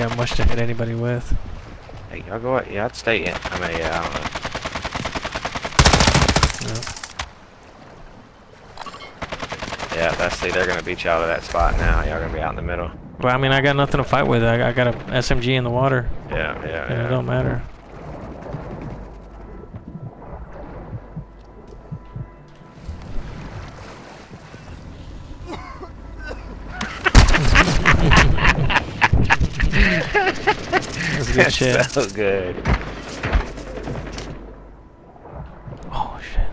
got much to hit anybody with. Hey, y'all go. Yeah, I'd stay in. I mean, yeah, I don't know. Yeah, that's see, they're gonna beat you out of that spot now. Y'all gonna be out in the middle. Well, I mean, I got nothing to fight with. I, I got a SMG in the water. Yeah, yeah, yeah. It don't matter. Good shit. so good. Oh shit.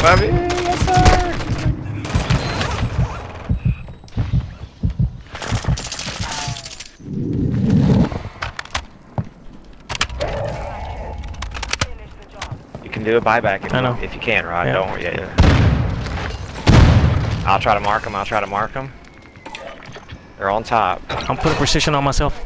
Bobby, yes, sir. You can do a buyback if, I know. You, if you can, Rod. Yeah. Don't worry. Yeah, yeah. I'll try to mark them. I'll try to mark them. They're on top. I'm putting precision on myself.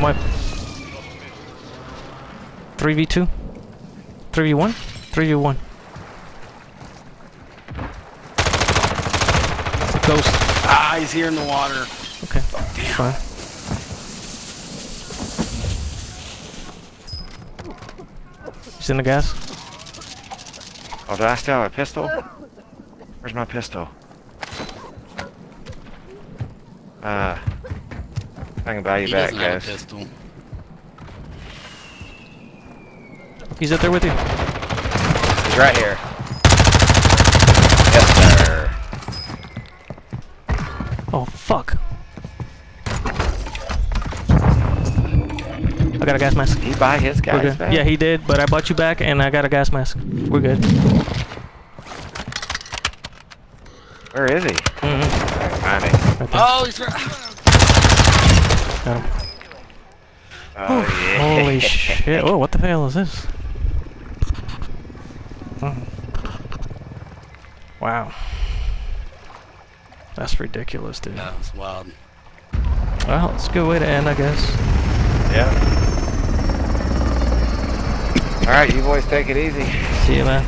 Team wipe. 3v2? 3v1? 3v1. Ghost. Ah, he's here in the water. Okay. Fine. He's in the gas. Oh, did I still have a pistol? Where's my pistol? Uh, I can buy you He back, doesn't have guys. a pistol. He's up there with you. He's right here. Yes, sir. Oh, fuck. I got a gas mask. He buy his We're guys good. back? Yeah, he did, but I bought you back and I got a gas mask. We're good. Where is he? Mm -hmm. Find him. Right. Oh, he's right. Got him. Oh, yeah. Holy shit. Oh, what the hell is this? Oh. Wow. That's ridiculous, dude. That was wild. Well, it's a good way to end, I guess. Yeah. All right, you boys take it easy. See you, man.